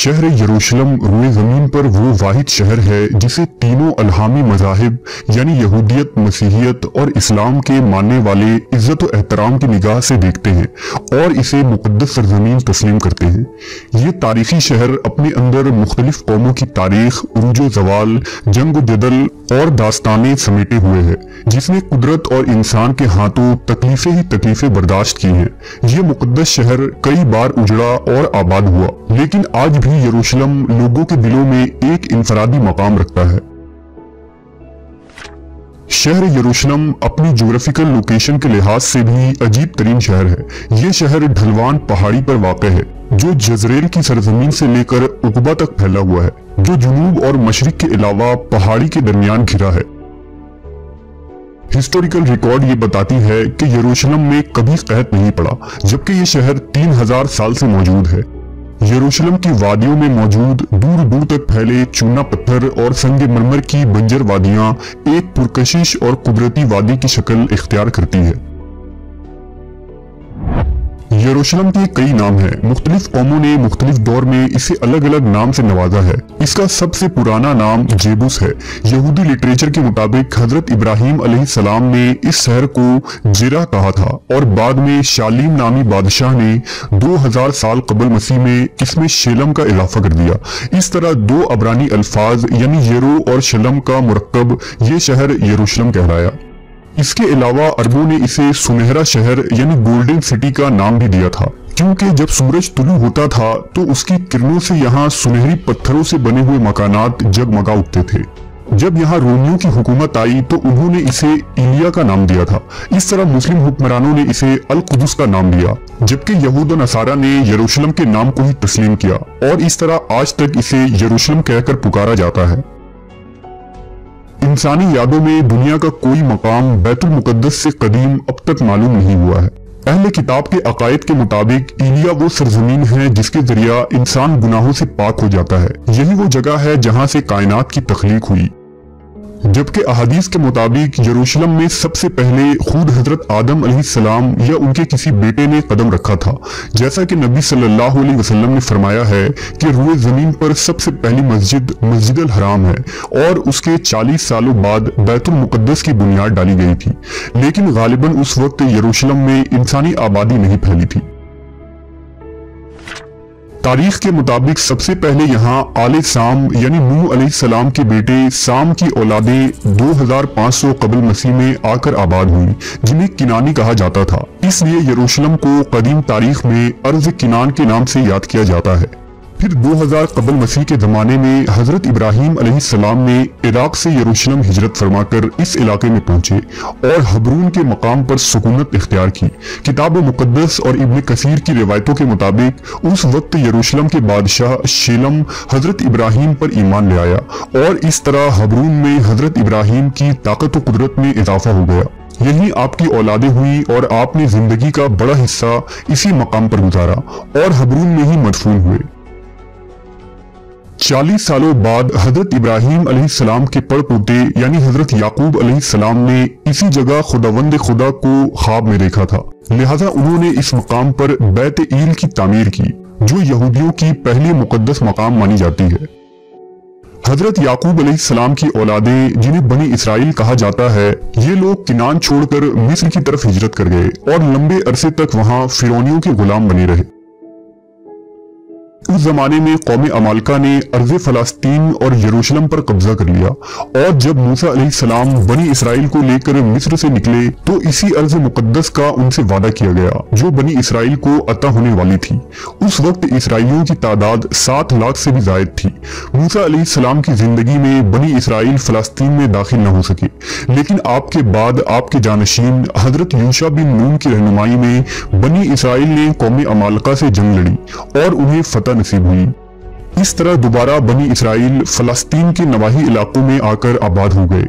शहर यरूशलम रुए ज़मीन पर वो वाहिद शहर है, जिसे तीनों अलहामी मजाहिब, यानी यहूदियत, मसीहियत और इस्लाम के मानने वाले इज़्ज़त एहतराम की निगाह से देखते हैं और इसे मुकदस सरजमीन तस्लीम करते हैं। ये तारीखी शहर अपने अंदर मुख्तलिफ़ कौमों की तारीख, उर्जो जवाल, जंग जदल और दास्तानें समेटे हुए है, जिसने कुदरत और इंसान के हाथों तकलीफें ही तकलीफें बर्दाश्त की हैं। ये मुकदस शहर कई बार उजड़ा और आबाद हुआ, लेकिन आज भी यरूशलम लोगों के दिलों में एक इंफरादी मकाम रखता है। शहर यरूशलम अपनी जोग्राफिकल लोकेशन के लिहाज से भी अजीब तरीन शहर है। ये शहर ढलवान पहाड़ी पर वाक़ है, जो जजरेल की सरजमीन से लेकर उकबा तक फैला हुआ है, जो जुनूब और मशरक के अलावा पहाड़ी के दरमियान घिरा है। हिस्टोरिकल रिकॉर्ड ये बताती है कि यरूशलम में कभी कहत नहीं पड़ा, जबकि ये शहर तीन हज़ार साल से मौजूद है। यरूशलेम की वादियों में मौजूद दूर दूर तक फैले चूना पत्थर और संग मरमर की बंजर वादियाँ एक पुरकशिश और कुदरती वादी की शक्ल इख्तियार करती है। यरूशलेम के कई नाम हैं। मुख्तलिफ़ कौमों ने मुख्तलिफ़ दौर में इसे अलग अलग नाम से नवाजा है। इसका सबसे पुराना नाम जेबुस है। यहूदी लिटरेचर के मुताबिक हज़रत इब्राहिम सलाम ने इस शहर को जिरा कहा था और बाद में शालीम नामी बादशाह ने 2000 साल कबल मसीह में इसमें शेलम का इजाफा कर दिया। इस तरह दो अबरानी अल्फाज यानी येरो और शलम का मरकब ये शहर यरूशलेम कहलाया। इसके अलावा अरबों ने इसे सुनहरा शहर यानी गोल्डन सिटी का नाम भी दिया था। क्योंकि जब सूरज तुलू होता था तो उसकी किरणों से यहाँ सुनहरी पत्थरों से बने हुए मकानात जगमगा उठते थे। जब यहाँ रोमियों की हुकूमत आई तो उन्होंने इसे इलिया का नाम दिया था। इस तरह मुस्लिम हुक्मरानों ने इसे अल कुदस का नाम दिया, जबकि यहूद नसारा ने यरूशलेम के नाम को ही तस्लीम किया। और इस तरह आज तक इसे यरूशलेम कहकर पुकारा जाता है। इंसानी यादों में दुनिया का कोई मकाम बैतुल मुकद्दस से कदीम अब तक मालूम नहीं हुआ है। अहले किताब के अकायद के मुताबिक इलिया वो सरजमीन है जिसके ज़रिया इंसान गुनाहों से पाक हो जाता है। यही वो जगह है जहाँ से कायनात की तखलीक हुई। जबकि अहादीस के मुताबिक यरूशलम में सबसे पहले खुद हज़रत आदम सलाम या उनके किसी बेटे ने कदम रखा था। जैसा कि नबी सल्लल्लाहु अलैहि वसल्लम ने फरमाया है कि रुए ज़मीन पर सबसे पहली मस्जिद मस्जिद हराम है और उसके 40 सालों बाद बैतुल मुकद्दस की बुनियाद डाली गई थी। लेकिन गालिबा उस वक्त यरूशलेम में इंसानी आबादी नहीं फैली थी। तारीख के मुताबिक सबसे पहले यहाँ आल साम, यानी नूह सलाम के बेटे साम की औलादें 2500 कबल मसीह में आकर आबाद हुई, जिन्हें किनानी कहा जाता था। इसलिए यरूशलम को कदीम तारीख में अर्ज़ किनान के नाम से याद किया जाता है। फिर 2000 कबल मसीह के ज़माने में हज़रत इब्राहिम सलाम ने इराक से यरूशलेम हिजरत फरमाकर इस इलाके में पहुँचे और हबरून के मकाम पर सुकूनत इख्तियार की। किताब मुकदस और इब्न कसीर की रिवायतों के मुताबिक, उस वक्त यरूशलेम के बादशाह शेलम हज़रत इब्राहिम पर ईमान ले आया और इस तरह हबरून में हज़रत इब्राहिम की ताकत व कुदरत में इजाफा हो गया। यही आपकी औलादे हुई और आपने ज़िंदगी का बड़ा हिस्सा इसी मकाम पर गुजारा और हबरून में ही मदफून हुए। चालीस सालों बाद हज़रत इब्राहिम सलाम के पड़ पोते यानी हज़रत याकूब सलाम ने इसी जगह खुदावंद खुदा को ख्वाब में देखा था। लिहाजा उन्होंने इस मकाम पर बैत ईल की तामीर की, जो यहूदियों की पहली मुकदस मकाम मानी जाती है। हज़रत याकूब सलाम की औलादें, जिन्हें बनी इसराइल कहा जाता है, ये लोग किनान छोड़कर मिस्र की तरफ़ हिजरत कर गए और लंबे अरसे तक वहाँ फिरौनियों के गुलाम बने रहे। उस जमाने में कौम अमालका ने अर्ज़ फलस्तीन और यरूशलेम पर कब्जा कर लिया और जब मूसा सलाम बनी इसराइल को लेकर मिस्र से निकले तो इसी अर्ज़ मुकदस का उनसे वादा किया गया, जो बनी इसराइल को अता होने वाली थी। उस वक्त इसराइलियों की तादाद सात लाख से भी जायद थी। मूसा सलाम की ज़िंदगी में बनी इसराइल फलस्तीन में दाखिल न हो सके। लेकिन आपके बाद आपके जानशीन हज़रत यूशा बिन नून की रहनुमाई में बनी इसराइल ने कौम अमालका से जंग लड़ी और उन्हें फतह नसीब हुई। इस तरह दोबारा बनी इसराइल फलस्तीन के नवाही इलाकों में आकर आबाद हो गए।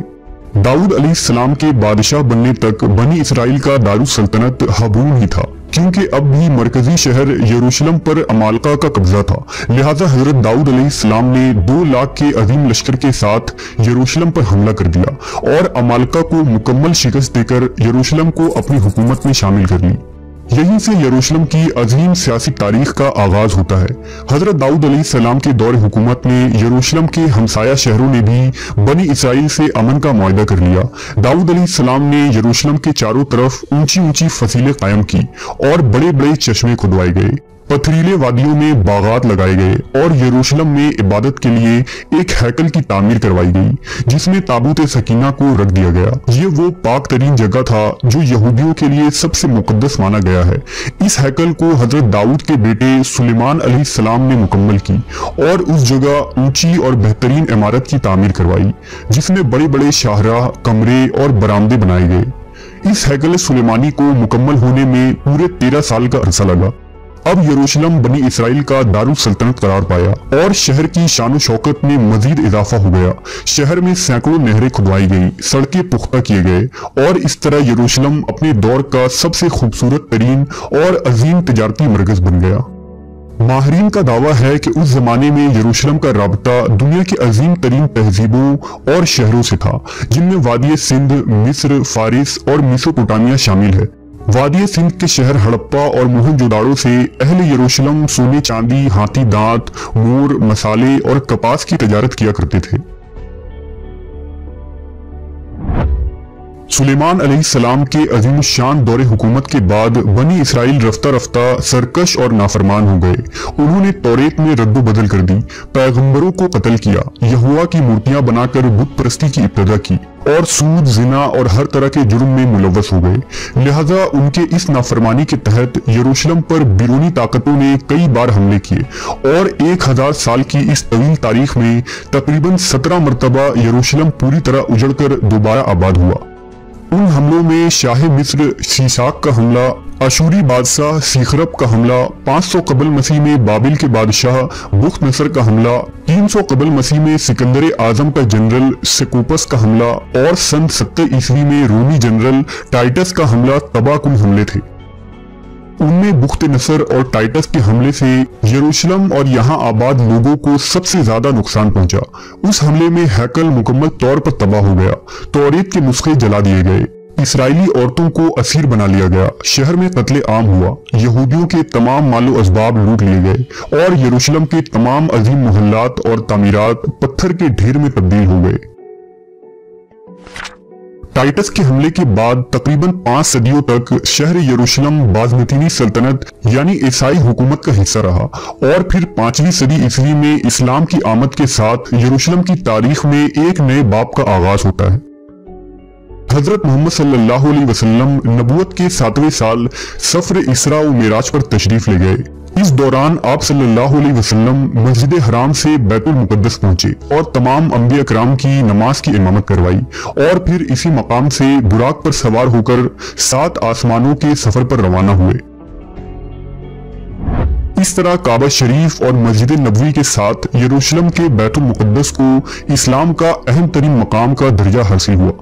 दाऊद अली सलाम के बादशाह बनने तक बनी इसराइल का दारू सल्तनत हबून ही था, क्योंकि अब भी मरकजी शहर यरूशलेम पर अमालका का कब्जा था। लिहाजा हज़रत दाऊद सलाम ने दो लाख के अजीम लश्कर के साथ यरूशलेम पर हमला कर दिया और अमालका को मुकम्मल शिकस्त देकर यरूशलेम को अपनी हुकूमत में शामिल कर ली। यहीं से यरूशलम की अजीम सियासी तारीख का आगाज़ होता है। हज़रत दाऊद अली सलाम के दौर हुकूमत में यरूशलम के हमसाया शहरों ने भी बनी इसराइल से अमन का मुआदा कर लिया। दाऊद अली सलाम ने यरूशलेम के चारों तरफ़ ऊँची ऊँची फसीलें कायम की और बड़े बड़े चश्मे खुदवाए गए। पथरीले वादियों में बागात लगाए गए और यरूशलम में इबादत के लिए एक हैकल की तामीर करवाई गई, जिसमें ताबूत सकीना को रख दिया गया। ये वो पाक तरीन जगह था जो यहूदियों के लिए सबसे मुकदस माना गया है। इस हैकल को हज़रत दाऊद के बेटे सुलेमान सलाम ने मुकम्मल की और उस जगह ऊँची और बेहतरीन इमारत की तामीर करवाई, जिसमें बड़े बड़े शाहराह, कमरे और बरामदे बनाए गए। इस हैकल सुलेमानी को मुकम्मल होने में पूरे तेरह साल का अरसा लगा। अब यरूशलेम बनी इसराइल का दारुल सल्तनत करार पाया और शहर की शान शौकत में मजीद इजाफा हो गया। शहर में सैकड़ों नहरें खुदवाई गई, सड़कें पुख्ता किए गए और इस तरह यरूशलेम अपने दौर का सबसे खूबसूरत तरीन और अजीम तजारती मरकज बन गया। माहरीन का दावा है कि उस जमाने में यरूशलेम का रबता दुनिया की अजीम तरीन तहजीबों और शहरों से था, जिनमें वादी सिंध, मिस्र, फारिस और मिसोपोटामिया शामिल है। वादी सिंध के शहर हड़प्पा और मोहनजोदाड़ो से अहले यरूशलम, सोने चांदी, हाथी दांत, मोर, मसाले और कपास की तजारत किया करते थे। सुलेमान सलाम के अजीम शान दौरे हुकूमत के बाद बनी इसराइल रफ्ता रफ्ता सरकश और नाफरमान हो गए। उन्होंने तौरेत में रद्द बदल कर दी। पैगंबरों को कत्ल किया। यहुआ की मूर्तियाँ बनाकर बुत परस्ती की इब्तदा की। और सूद, जिना और हर तरह के जुर्म में मुलवस हो गए। लिहाजा उनके इस नाफरमानी के तहत यरूशलम पर बिरूनी ताकतों ने कई बार हमले किए। और एक हज़ार साल की इस तवील तारीख में तकरीबन सत्रह मरतबा यरूशलम पूरी तरह उजड़कर दोबारा आबाद हुआ। उन हमलों में शाह मिस्र शीशाक का हमला अशूरी बादशाह सीखरब का हमला 500 सौ कबल मसीह में बाबिल के बादशाह बुख नसर का हमला 300 सौ कबल मसीह में सिकंदर आज़म का जनरल सेकोपस का हमला और सन सत्तर ईस्वी में रोमी जनरल टाइटस का हमला तबाहकुन हमले थे। उनमें बुख्त नसर और टाइटस के हमले से यरूशलम और यहाँ आबाद लोगों को सबसे ज़्यादा नुकसान पहुँचा। उस हमले में हैकल मुकम्मल तौर पर तबाह हो गया। तौरीत के नुस्खे जला दिए गए। इसराइली औरतों को असीर बना लिया गया। शहर में कत्ले आम हुआ। यहूदियों के तमाम मालो असबाब लूट लिए गए और यरूशलम के तमाम अजीम मोहल्लात और तमीरत पत्थर के ढेर में तब्दील हो गए। टाइटस के हमले के बाद तकरीबन पाँच सदियों तक शहर यरूशलम, बाजमतीनी सल्तनत, यानी ईसाई हुकूमत का हिस्सा रहा। और फिर पांचवी सदी ईस्वी में इस्लाम की आमद के साथ यरूशलम की तारीख में एक नए बाप का आगाज़ होता है। हज़रत मोहम्मद सल्लल्लाहु अलैहि वसल्लम नबूत के सातवें साल सफ़र इसरा मिराज पर तशरीफ़ ले गए। इस दौरान आप सल्लल्लाहु अलैहि वसल्लम मस्जिद हराम से बैतुल मुकद्दस पहुँचे और तमाम अम्बिया कराम की नमाज़ की इमामत करवाई और फिर इसी मकाम से बुराक पर सवार होकर सात आसमानों के सफ़र पर रवाना हुए। इस तरह काबा शरीफ और मस्जिद नबवी के साथ यरूशलेम के बैतुल मुकद्दस को इस्लाम का अहम तरीन मकाम का दर्जा हासिल हुआ।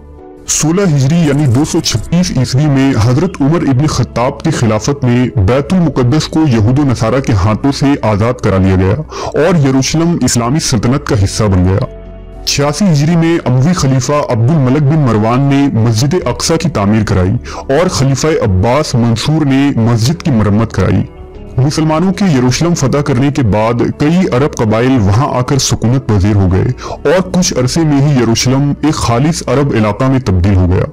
सोलह हिजरी यानी 236 ईस्वी में हज़रत उमर इब्न खत्ताब की खिलाफत में बैतुल को यहूद नसारा के हाथों से आज़ाद करा लिया गया और यरूशलेम इस्लामी सल्तनत का हिस्सा बन गया। छियासी हिजरी में अमवी खलीफा अब्दुल मलक बिन मरवान ने मस्जिद अक्सा की तामीर कराई और खलीफा अब्बास मंसूर ने मस्जिद की मरम्मत कराई। मुसलमानों के यरूशलेम फतह करने के बाद कई अरब कबाइल वहाँ आकर सुकूनत पजीर हो गए और कुछ अरसे में ही यरूशलेम एक खालिश अरब इलाका में तब्दील हो गया।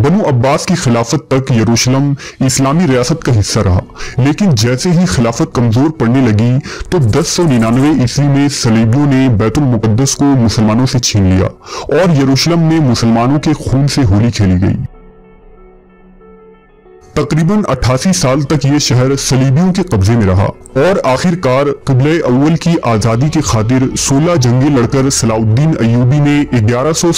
बनु अब्बास की खिलाफत तक यरूशलेम इस्लामी रियासत का हिस्सा रहा। लेकिन जैसे ही खिलाफत कमज़ोर पड़ने लगी तो दस सौ निन्यानवे ईस्वी में सलीबियों ने बैतुल मुकद्दस को मुसलमानों से छीन लिया और यरूशलेम में मुसलमानों के खून से होली खेली गई। तकरीबन 88 साल तक ये शहर सलीबियों के कब्जे में रहा और आखिरकार कबल अव्वल की आज़ादी के खातिर 16 जंगे लड़कर सलाउद्दीन अयूबी ने ग्यारह सौ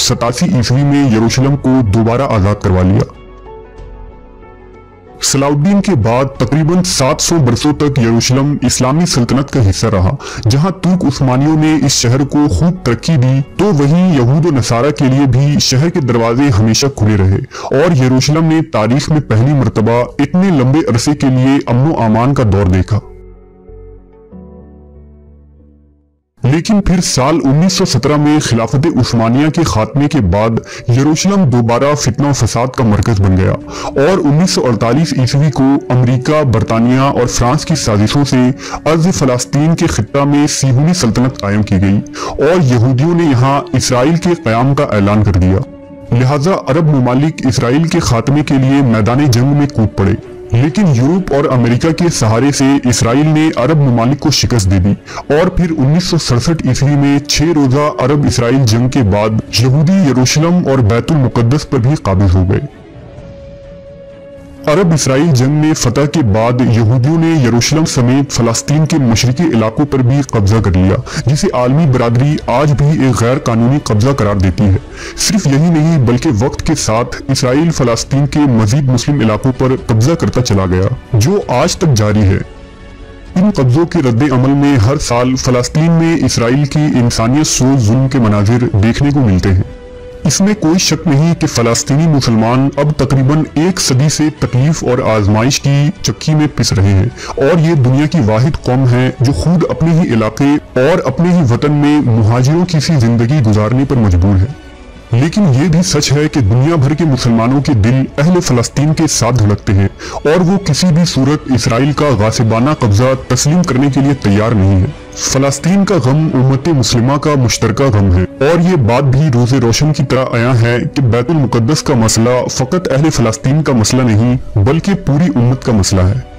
ईस्वी में यरूशलम को दोबारा आज़ाद करवा लिया। सलाउद्दीन के बाद तकरीबन 700 बरसों तक यरूशलम इस्लामी सल्तनत का हिस्सा रहा। जहाँ तुर्क उस्मानियों ने इस शहर को खूब तरक्की दी तो वहीं यहूद नसारा के लिए भी शहर के दरवाजे हमेशा खुले रहे। और यरूशलम ने तारीख में पहली मरतबा इतने लंबे अरसे के लिए अमनो अमान का दौर देखा। लेकिन फिर साल 1917 में खिलाफत उस्मानिया के खात्मे के बाद यरूशलम दोबारा फितना फसाद का मरकज बन गया और 1948 ईस्वी को अमेरिका, बरतानिया और फ्रांस की साजिशों से अर्ज़ फलस्तीन के खत्ता में सीहूनी सल्तनत कायम की गई और यहूदियों ने यहाँ इसराइल के क्याम का ऐलान कर दिया। लिहाजा अरब ममालिक इसराइल के खात्मे के लिए मैदान जंग में कूद पड़े। लेकिन यूरोप और अमेरिका के सहारे से इसराइल ने अरब ममालिक को शिकस्त दे दी और फिर उन्नीस ईस्वी में छह रोजा अरब इसराइल जंग के बाद यहूदी यरूशलम और बैतुल मुकद्दस पर भी काबिज हो गए। अरब इसराइल जंग में फतह के बाद यहूदियों ने यरूशलेम समेत फलस्तीन के मशरकी इलाकों पर भी कब्जा कर लिया, जिसे आलमी बरदरी आज भी एक गैर कानूनी कब्जा करार देती है। सिर्फ़ यही नहीं, बल्कि वक्त के साथ इसराइल फलस्तीन के मजीद मुस्लिम इलाकों पर कब्जा करता चला गया, जो आज तक जारी है। इन कब्जों के रद्द अमल में हर साल फलस्तीन में इसराइल की इंसानियत सोच जुल्म के मनाजिर देखने को मिलते हैं। इसमें कोई शक नहीं कि फलस्तीनी मुसलमान अब तकरीबन एक सदी से तकलीफ़ और आजमाइश की चक्की में पिस रहे हैं। और ये दुनिया की वाहिद कौम है जो खुद अपने ही इलाके और अपने ही वतन में मुहाजिरों की सी ज़िंदगी गुजारने पर मजबूर है। लेकिन ये भी सच है कि दुनिया भर के मुसलमानों के दिल अहल फलस्तीन के साथ धड़कते हैं और वो किसी भी सूरत इसराइल का गासिबाना कब्जा तस्लीम करने के लिए तैयार नहीं है। फलस्तीन का गम उम्मत मुस्लिमा का मुश्तरका गम है और ये बात भी रोज़े रोशन की तरह आया है कि बैतुल मुकद्दस का मसला फकत अहल फलस्तीन का मसला नहीं, बल्कि पूरी उम्मत का मसला है।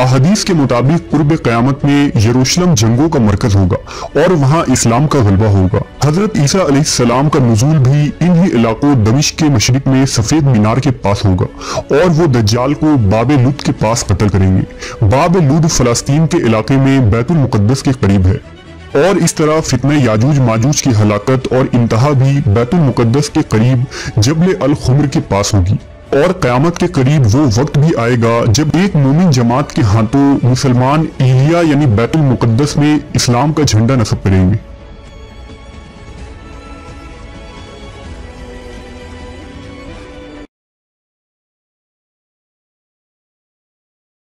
अहदीस के मुताबिक कुर्ब क़यामत में यरूशलेम जंगों का मरकज होगा और वहाँ इस्लाम का गलबा होगा। हज़रत ईसा सलाम का नजूल भी इन्हीं इलाकों दमिश के मशरक में सफ़ेद मीनार के पास होगा और वो दज्जाल को बाब लुद के पास कत्ल करेंगे। बाब लुद फलस्तीन के इलाके में बैतुल मुकद्दस के करीब है और इस तरह फितने याजूज माजूज की हलाकत और इंतहा भी बैतुल मुकद्दस के करीब जबल अल खुमर के पास होगी। और क्यामत के करीब वो वक्त भी आएगा जब एक मोमिन जमात के हाथों मुसलमान एलिया यानी बैतुल मुकद्दस में इस्लाम का झंडा नसब करेंगे।